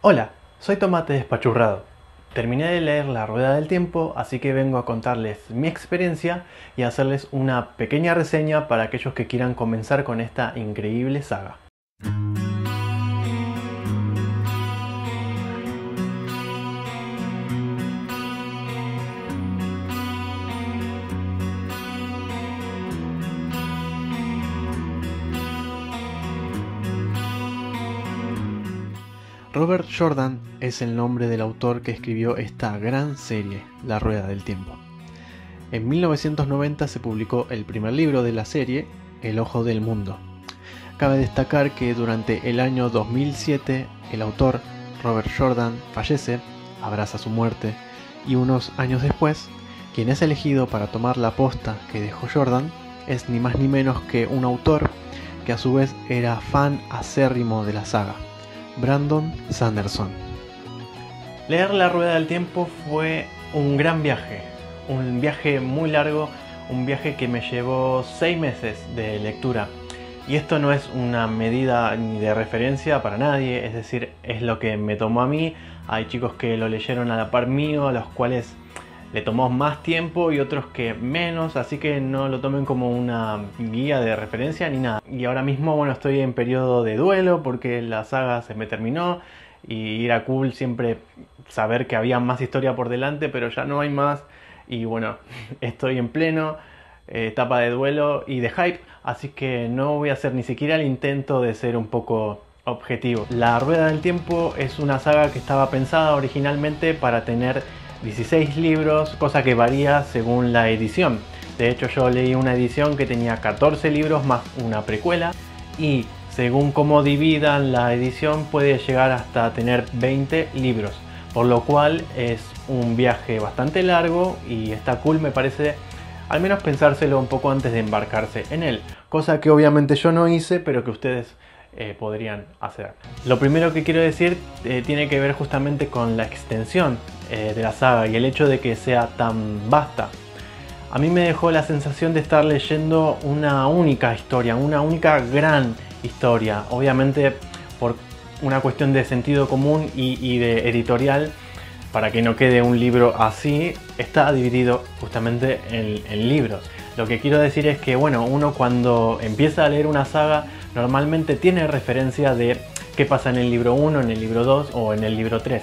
Hola, soy Tomate Despachurrado. Terminé de leer La Rueda del Tiempo, así que vengo a contarles mi experiencia y hacerles una pequeña reseña para aquellos que quieran comenzar con esta increíble saga. Robert Jordan es el nombre del autor que escribió esta gran serie, La Rueda del Tiempo. En 1990 se publicó el primer libro de la serie, El Ojo del Mundo. Cabe destacar que durante el año 2007 el autor, Robert Jordan, fallece, abraza su muerte, y unos años después, quien es elegido para tomar la posta que dejó Jordan es ni más ni menos que un autor que a su vez era fan acérrimo de la saga. Brandon Sanderson. Leer La Rueda del Tiempo fue un gran viaje, un viaje muy largo, un viaje que me llevó seis meses de lectura. Y esto no es una medida ni de referencia para nadie, es decir, es lo que me tomó a mí. Hay chicos que lo leyeron a la par mío, los cuales le tomó más tiempo y otros que menos, así que no lo tomen como una guía de referencia ni nada. Y ahora mismo, bueno, estoy en periodo de duelo porque la saga se me terminó y era cool siempre saber que había más historia por delante, pero ya no hay más y bueno, estoy en pleno eh, etapa de duelo y de hype, así que no voy a hacer ni siquiera el intento de ser un poco objetivo. La Rueda del Tiempo es una saga que estaba pensada originalmente para tener 16 libros, cosa que varía según la edición. De hecho yo leí una edición que tenía 14 libros más una precuela y según cómo dividan la edición puede llegar hasta tener 20 libros. Por lo cual es un viaje bastante largo y está cool me parece al menos pensárselo un poco antes de embarcarse en él. Cosa que obviamente yo no hice pero que ustedes eh, podrían hacer. Lo primero que quiero decir eh, tiene que ver justamente con la extensión eh, de la saga y el hecho de que sea tan vasta. A mí me dejó la sensación de estar leyendo una única historia, una única gran historia. Obviamente por una cuestión de sentido común y, de editorial, para que no quede un libro así, está dividido justamente en libros. Lo que quiero decir es que, bueno, uno cuando empieza a leer una saga normalmente tiene referencia de qué pasa en el libro 1, en el libro 2 o en el libro 3.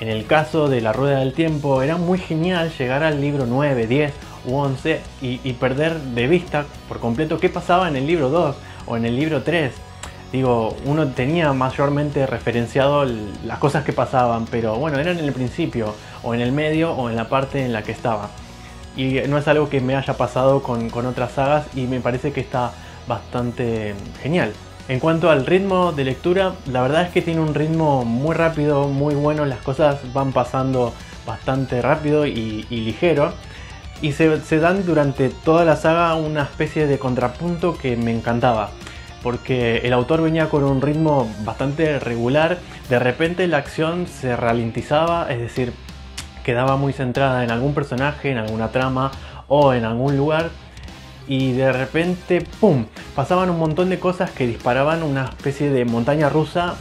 En el caso de La Rueda del Tiempo era muy genial llegar al libro 9, 10 u 11 y, perder de vista por completo qué pasaba en el libro 2 o en el libro 3. Digo, uno tenía mayormente referenciado las cosas que pasaban, pero bueno, eran en el principio o en el medio o en la parte en la que estaba. Y no es algo que me haya pasado con, con otras sagas y me parece que está bastante genial. En cuanto al ritmo de lectura, la verdad es que tiene un ritmo muy rápido, muy bueno, las cosas van pasando bastante rápido y, ligero. Y se, se, dan durante toda la saga una especie de contrapunto que me encantaba. Porque el autor venía con un ritmo bastante regular, de repente la acción se ralentizaba, es decir, quedaba muy centrada en algún personaje, en alguna trama o en algún lugar y de repente, ¡pum! Pasaban un montón de cosas que disparaban una especie de montaña rusa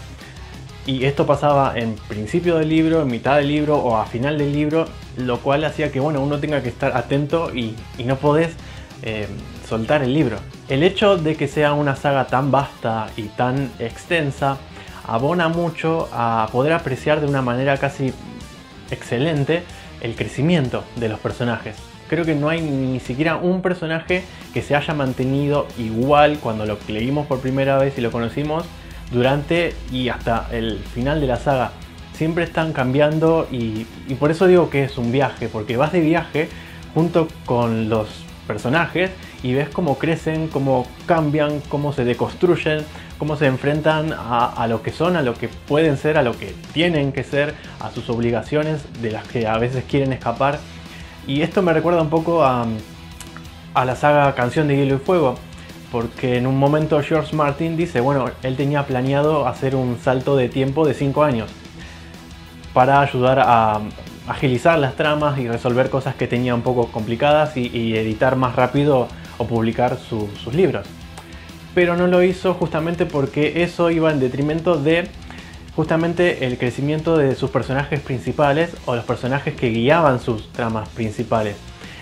y esto pasaba en principio del libro, en mitad del libro o a final del libro, lo cual hacía que bueno, uno tenga que estar atento y, no podés eh, soltar el libro. El hecho de que sea una saga tan vasta y tan extensa abona mucho a poder apreciar de una manera casi excelente el crecimiento de los personajes creo que no hay ni siquiera un personaje que se haya mantenido igual cuando lo leímos por primera vez y lo conocimos durante y hasta el final de la saga. Siempre están cambiando y, por eso digo que es un viaje, porque vas de viaje junto con los personajes y ves cómo crecen, cómo cambian, cómo se deconstruyen, cómo se enfrentan a, a, lo que son, a lo que pueden ser, a lo que tienen que ser, a sus obligaciones de las que a veces quieren escapar. Y esto me recuerda un poco a, la saga Canción de Hielo y Fuego, porque en un momento George Martin dice, bueno, él tenía planeado hacer un salto de tiempo de 5 años para ayudar a agilizar las tramas y resolver cosas que tenía un poco complicadas y, editar más rápido o publicar sus libros. Pero no lo hizo justamente porque eso iba en detrimento de justamente el crecimiento de sus personajes principales o los personajes que guiaban sus tramas principales.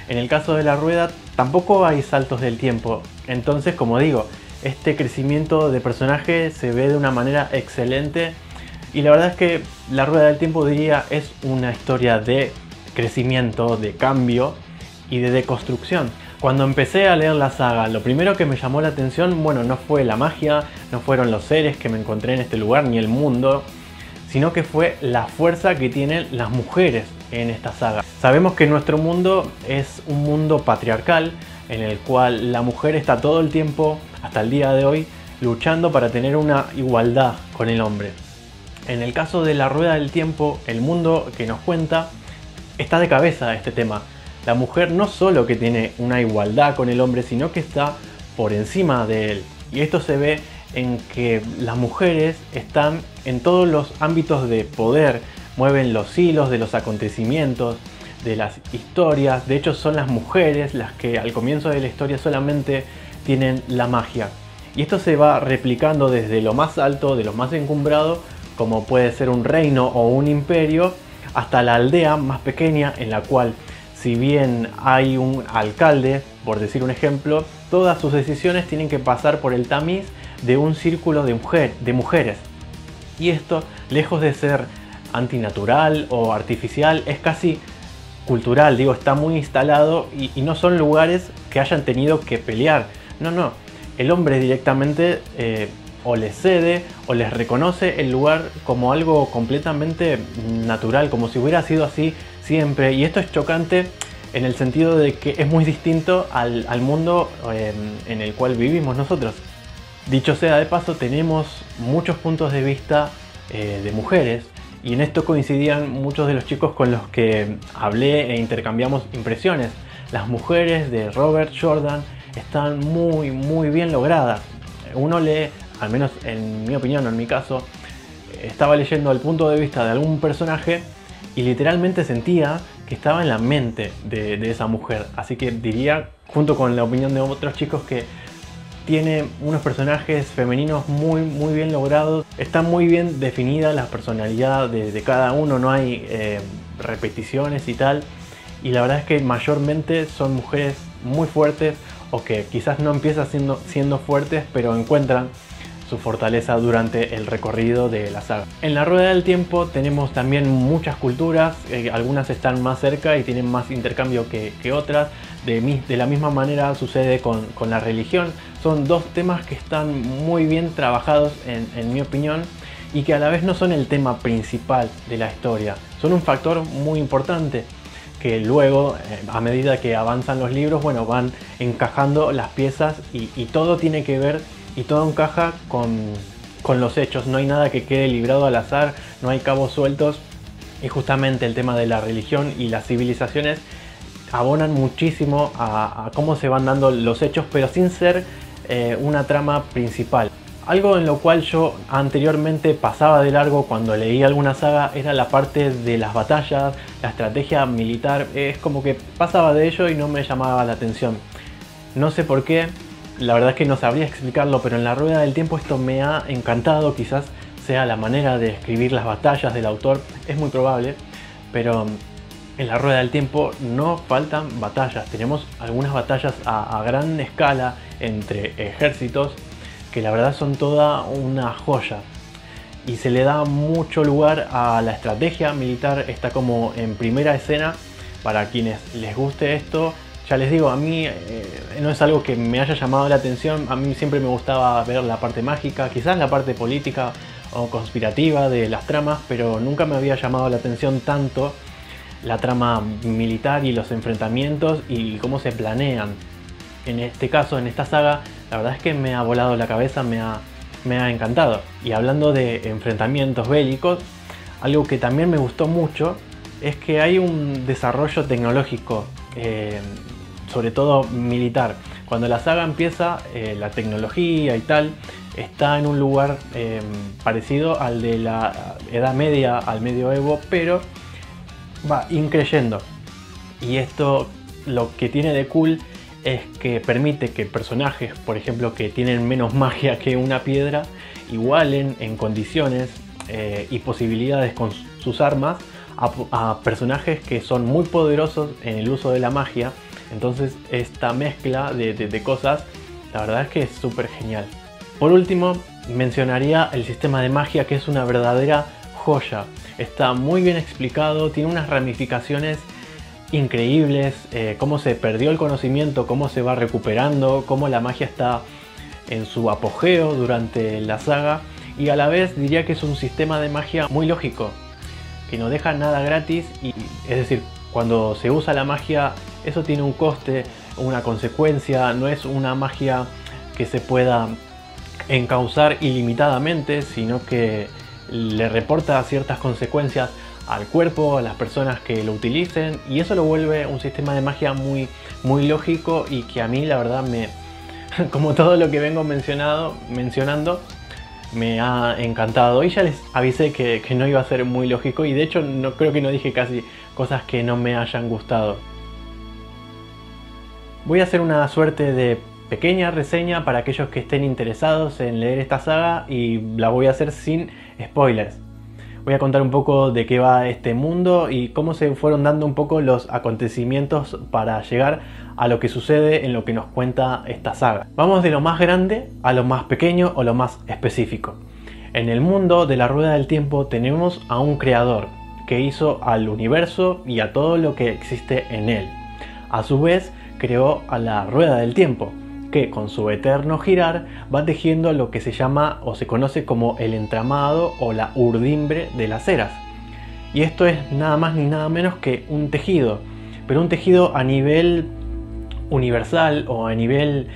En el caso de la rueda tampoco hay saltos del tiempo, entonces como digo, este crecimiento de personaje se ve de una manera excelente y la verdad es que la rueda del tiempo diría es una historia de crecimiento, de cambio y de deconstrucción. Cuando empecé a leer la saga, lo primero que me llamó la atención, bueno, no fue la magia, no fueron los seres que me encontré en este lugar, ni el mundo, sino que fue la fuerza que tienen las mujeres en esta saga. Sabemos que nuestro mundo es un mundo patriarcal, en el cual la mujer está todo el tiempo, hasta el día de hoy, luchando para tener una igualdad con el hombre. En el caso de la rueda del tiempo, el mundo que nos cuenta está de cabeza este tema la mujer no solo que tiene una igualdad con el hombre, sino que está por encima de él. Y esto se ve en que las mujeres están en todos los ámbitos de poder, mueven los hilos de los acontecimientos, de las historias. De hecho, son las mujeres las que al comienzo de la historia solamente tienen la magia. Y esto se va replicando desde lo más alto, de lo más encumbrado, como puede ser un reino o un imperio, hasta la aldea más pequeña en la cual si bien hay un alcalde, por decir un ejemplo, todas sus decisiones tienen que pasar por el tamiz de un círculo de, mujeres. Y esto, lejos de ser antinatural o artificial, es casi cultural, digo, está muy instalado y, no son lugares que hayan tenido que pelear. No, no, el hombre directamente eh, o les cede o les reconoce el lugar como algo completamente natural, como si hubiera sido así siempre. Y esto es chocante en el sentido de que es muy distinto al, mundo em, en el cual vivimos nosotros. Dicho sea de paso, tenemos muchos puntos de vista eh, de mujeres y en esto coincidían muchos de los chicos con los que hablé e intercambiamos impresiones. Las mujeres de Robert Jordan están muy muy bien logradas. Uno lee, al menos en mi opinión o en mi caso, estaba leyendo el punto de vista de algún personaje y literalmente sentía que estaba en la mente de, esa mujer. Así que diría, junto con la opinión de otros chicos, que tiene unos personajes femeninos muy, muy bien logrados. Está muy bien definida la personalidad de, cada uno, no hay eh, repeticiones y tal. Y la verdad es que mayormente son mujeres muy fuertes o que quizás no empiezan siendo, siendo fuertes, pero encuentran su fortaleza durante el recorrido de la saga. En la Rueda del Tiempo tenemos también muchas culturas, eh, algunas están más cerca y tienen más intercambio que, otras, de, de, la misma manera sucede con, la religión, son dos temas que están muy bien trabajados en, mi opinión y que a la vez no son el tema principal de la historia, son un factor muy importante que luego, eh, a medida que avanzan los libros, bueno, van encajando las piezas y todo tiene que ver y todo encaja con, con los hechos, no hay nada que quede librado al azar, no hay cabos sueltos y justamente el tema de la religión y las civilizaciones abonan muchísimo a, cómo se van dando los hechos, pero sin ser eh, una trama principal. Algo en lo cual yo anteriormente pasaba de largo cuando leí alguna saga era la parte de las batallas, la estrategia militar, es como que pasaba de ello y no me llamaba la atención. No sé por qué, la verdad es que no sabría explicarlo, pero en la rueda del tiempo esto me ha encantado, quizás sea la manera de escribir las batallas del autor, es muy probable, pero en la rueda del tiempo no faltan batallas, tenemos algunas batallas a, gran escala entre ejércitos que la verdad son toda una joya. Y se le da mucho lugar a la estrategia militar, está como en primera escena. Para quienes les guste esto ya les digo, a mí eh, no es algo que me haya llamado la atención, a mí siempre me gustaba ver la parte mágica, quizás la parte política o conspirativa de las tramas, pero nunca me había llamado la atención tanto la trama militar y los enfrentamientos y cómo se planean. En este caso, en esta saga, la verdad es que me ha volado la cabeza, me ha, me ha encantado. Y hablando de enfrentamientos bélicos, algo que también me gustó mucho es que hay un desarrollo tecnológico eh, sobre todo militar. Cuando la saga empieza, eh, la tecnología y tal está en un lugar eh, parecido al de la Edad Media, al Medioevo, pero va increyendo. Y esto lo que tiene de cool es que permite que personajes, por ejemplo, que tienen menos magia que una piedra, igualen en condiciones y posibilidades con sus armas a, personajes que son muy poderosos en el uso de la magia. Entonces esta mezcla de, cosas, la verdad es que es súper genial. Por último, mencionaría el sistema de magia que es una verdadera joya. Está muy bien explicado, tiene unas ramificaciones increíbles, eh, cómo se perdió el conocimiento, cómo se va recuperando, cómo la magia está en su apogeo durante la saga y a la vez diría que es un sistema de magia muy lógico, que no deja nada gratis y es decir, cuando se usa la magia eso tiene un coste, una consecuencia, no es una magia que se pueda encauzar ilimitadamente, sino que le reporta ciertas consecuencias al cuerpo, a las personas que lo utilicen y eso lo vuelve un sistema de magia muy, muy lógico y que a mí la verdad me, como todo lo que vengo mencionado, mencionando, me ha encantado. Y ya les avisé que, no iba a ser muy lógico y de hecho no creo que no dije casi cosas que no me hayan gustado. Voy a hacer una suerte de pequeña reseña para aquellos que estén interesados en leer esta saga y la voy a hacer sin spoilers. Voy a contar un poco de qué va este mundo y cómo se fueron dando un poco los acontecimientos para llegar a lo que sucede en lo que nos cuenta esta saga. Vamos de lo más grande a lo más pequeño o lo más específico. En el mundo de la rueda del tiempo tenemos a un creador que hizo al universo y a todo lo que existe en él. A su vez creó a la rueda del tiempo, que con su eterno girar va tejiendo lo que se llama o se conoce como el entramado o la urdimbre de las eras. Y esto es nada más ni nada menos que un tejido, pero un tejido a nivel universal o a nivel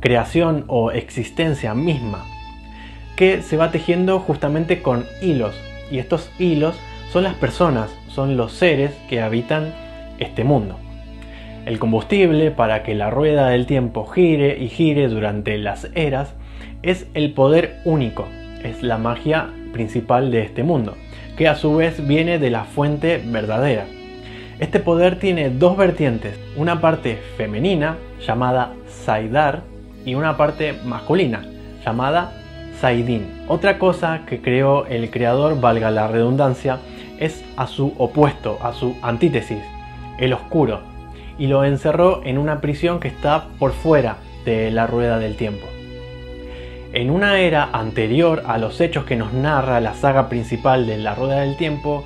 creación o existencia misma, que se va tejiendo justamente con hilos. Y estos hilos son las personas, son los seres que habitan este mundo. El combustible para que la rueda del tiempo gire y gire durante las eras es el poder único, es la magia principal de este mundo, que a su vez viene de la fuente verdadera. Este poder tiene dos vertientes, una parte femenina llamada Saidar y una parte masculina llamada Saidin. Otra cosa que creó el creador, valga la redundancia, es a su opuesto, a su antítesis, el oscuro, y lo encerró en una prisión que está por fuera de la rueda del tiempo. En una era anterior a los hechos que nos narra la saga principal de la rueda del tiempo,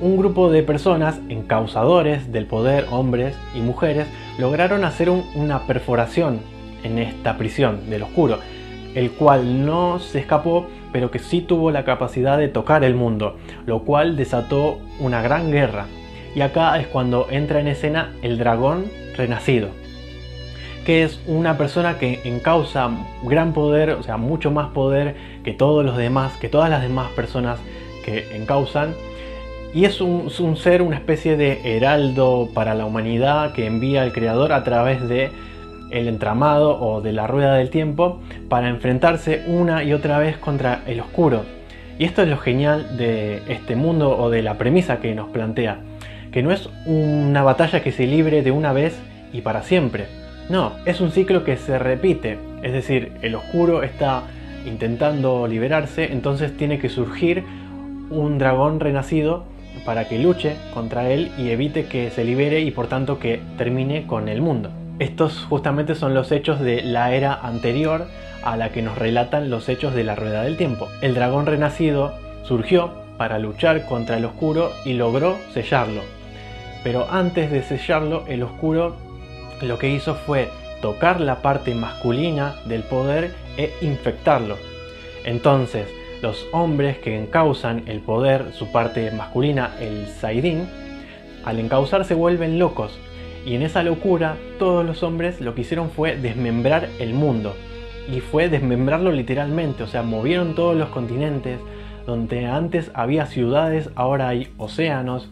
un grupo de personas, encausadores del poder, hombres y mujeres, lograron hacer una perforación en esta prisión del oscuro, el cual no se escapó, pero que sí tuvo la capacidad de tocar el mundo, lo cual desató una gran guerra y acá es cuando entra en escena el dragón renacido, que es una persona que encausa gran poder, o sea, mucho más poder que todos los demás, que todas las demás personas que encausan. Y es un, ser, una especie de heraldo para la humanidad que envía el creador a través de el entramado o de la rueda del tiempo para enfrentarse una y otra vez contra el oscuro. Y esto es lo genial de este mundo o de la premisa que nos plantea que no es una batalla que se libre de una vez y para siempre. No, es un ciclo que se repite. Es decir, el oscuro está intentando liberarse, entonces tiene que surgir un dragón renacido para que luche contra él y evite que se libere y por tanto que termine con el mundo. Estos justamente son los hechos de la era anterior a la que nos relatan los hechos de la rueda del tiempo. El dragón renacido surgió para luchar contra el oscuro y logró sellarlo, pero antes de sellarlo, el oscuro lo que hizo fue tocar la parte masculina del poder e infectarlo. Entonces, los hombres que encausan el poder, su parte masculina, el Saidin, al encauzar se vuelven locos. Y en esa locura, todos los hombres lo que hicieron fue desmembrar el mundo. Y fue desmembrarlo literalmente, o sea, movieron todos los continentes. Donde antes había ciudades, ahora hay océanos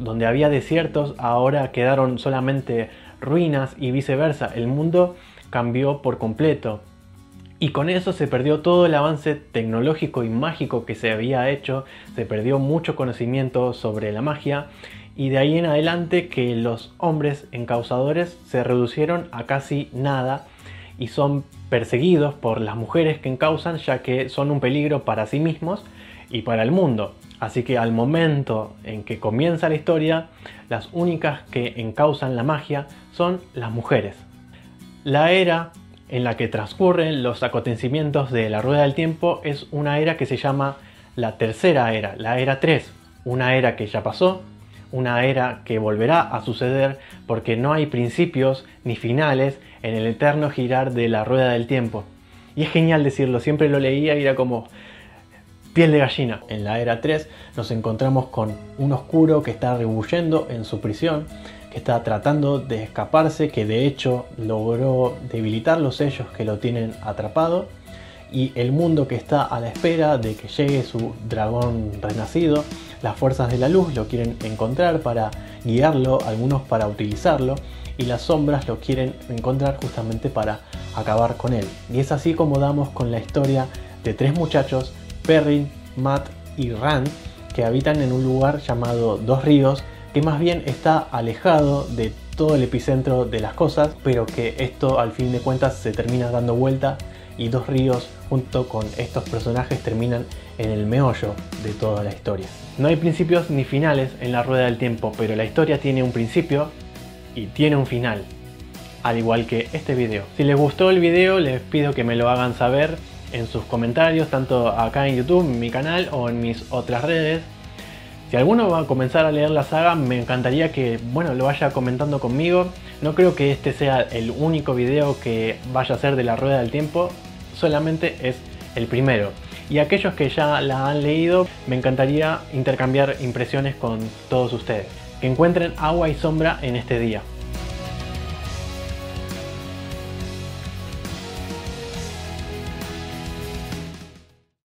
donde había desiertos, ahora quedaron solamente ruinas y viceversa. El mundo cambió por completo. Y con eso se perdió todo el avance tecnológico y mágico que se había hecho, se perdió mucho conocimiento sobre la magia y de ahí en adelante que los hombres encausadores se reducieron a casi nada y son perseguidos por las mujeres que encausan ya que son un peligro para sí mismos y para el mundo. Así que al momento en que comienza la historia, las únicas que encausan la magia son las mujeres. La era en la que transcurren los acontecimientos de la rueda del tiempo es una era que se llama la tercera era, la era 3, una era que ya pasó, una era que volverá a suceder porque no hay principios ni finales en el eterno girar de la rueda del tiempo. Y es genial decirlo, siempre lo leía y era como piel de gallina. En la era 3 nos encontramos con un oscuro que está rebuyendo en su prisión, que está tratando de escaparse, que de hecho logró debilitar los sellos que lo tienen atrapado y el mundo que está a la espera de que llegue su dragón renacido. Las fuerzas de la luz lo quieren encontrar para guiarlo, algunos para utilizarlo y las sombras lo quieren encontrar justamente para acabar con él. Y es así como damos con la historia de tres muchachos, Perrin, Matt y Rand, que habitan en un lugar llamado Dos Ríos, que más bien está alejado de todo el epicentro de las cosas, pero que esto al fin de cuentas se termina dando vuelta y Dos Ríos junto con estos personajes terminan en el meollo de toda la historia. No hay principios ni finales en la rueda del tiempo, pero la historia tiene un principio y tiene un final, al igual que este video. Si les gustó el video les pido que me lo hagan saber en sus comentarios, tanto acá en YouTube, en mi canal o en mis otras redes. Si alguno va a comenzar a leer la saga, me encantaría que bueno, lo vaya comentando conmigo. No creo que este sea el único video que vaya a ser de la rueda del tiempo, solamente es el primero. Y aquellos que ya la han leído, me encantaría intercambiar impresiones con todos ustedes. Que encuentren agua y sombra en este día.